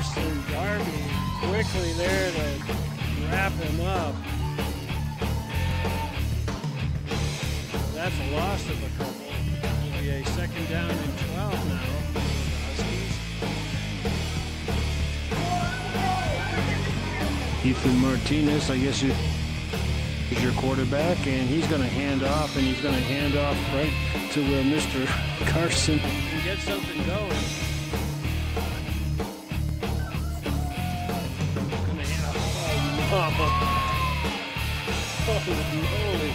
Carson Darby quickly there to wrap him up. That's a loss of a couple. It'll be a second down and 12 now. Ethan Martinez, I guess you is your quarterback, and he's going to hand off, and he's going to hand off right to uh, Mr. Carson and get something going. Oh. Holy moly.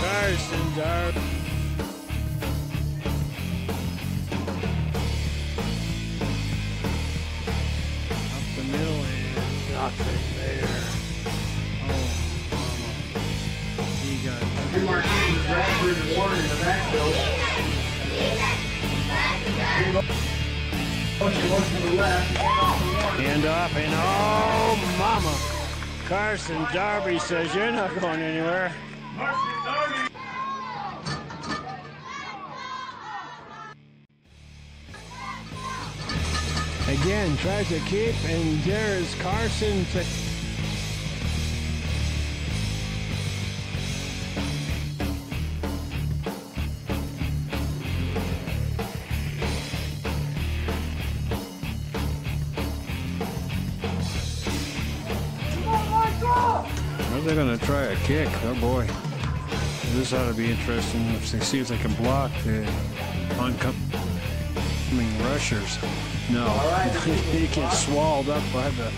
Carson Darby. Up the middle and nothing there. Oh, mama. He got Two Martinez, Bradford, and Warren in the backfield. Motion, motion to the left. Hand off and oh mama. Carson Darby says you're not going anywhere. Again, tries to keep, and there's Carson. To Are going to try a kick? Oh boy. This ought to be interesting if they see if they can block the oncoming rushers. No. he gets swallowed up by the. Look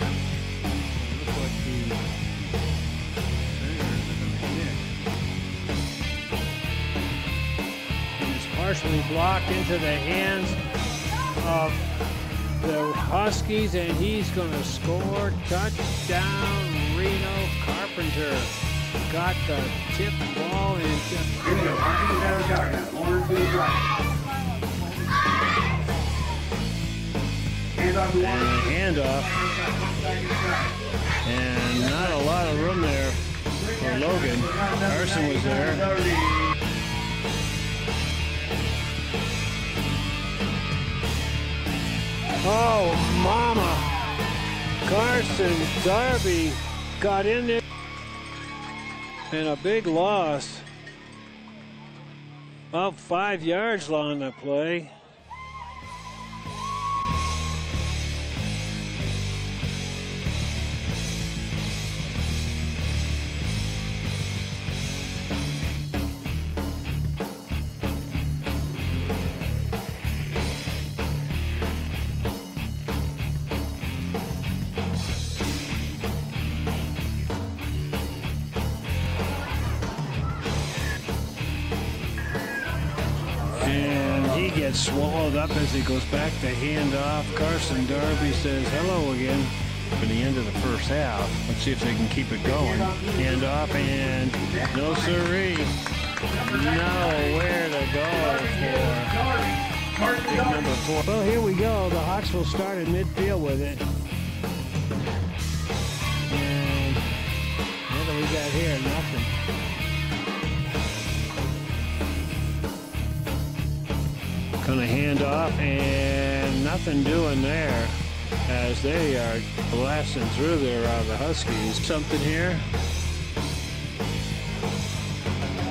what the And it's partially blocked into the hands of the Huskies, and he's going to score touchdown. Reno Carpenter got the tip ball and Here we go. Martinez out of the shotgun. Warren to his right. Hands off to and Warren. a handoff, and not a lot of room there for Logan. Carson was there. Oh, mama! Carson Darby got in there and a big loss. About five yards long the play. Gets swallowed up as he goes back to hand off. Carson Darby says hello again for the end of the first half. Let's see if they can keep it going. Hand off and no siree. Nowhere to go for number four. Well, here we go. The Hawks will start at midfield with it. And what do we got here? Nothing. Gonna hand off and nothing doing there as they are blasting through there of the Huskies. Something here.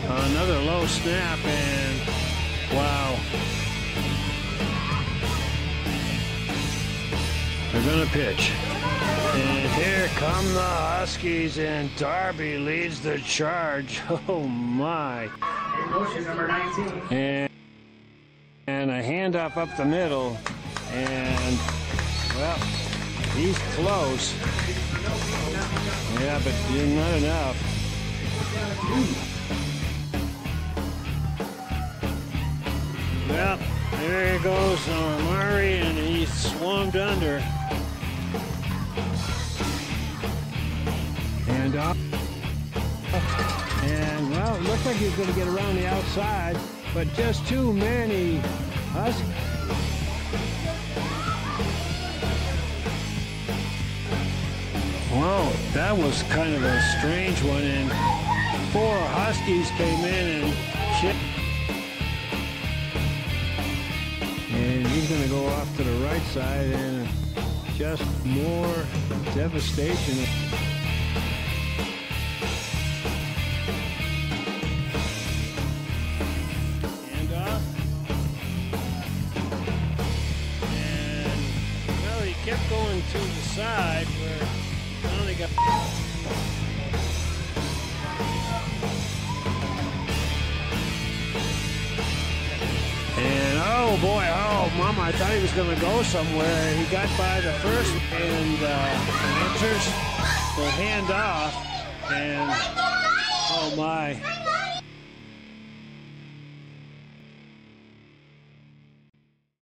Another low snap and wow. They're gonna pitch. And here come the Huskies and Darby leads the charge. Oh my. In motion, number 19. And and handoff up the middle. And well, he's close. Yeah, but not enough. Well, there he goes Murray, and he swarmed under. And up. And well, it looks like he's going to get around the outside, but just too many Well, that was kind of a strange one, and four Huskies came in and. And he's going to go off to the right side, and just more devastation. And oh boy, oh mama, I thought he was going to go somewhere. He got by the first and uh, answers the hand off, and oh my.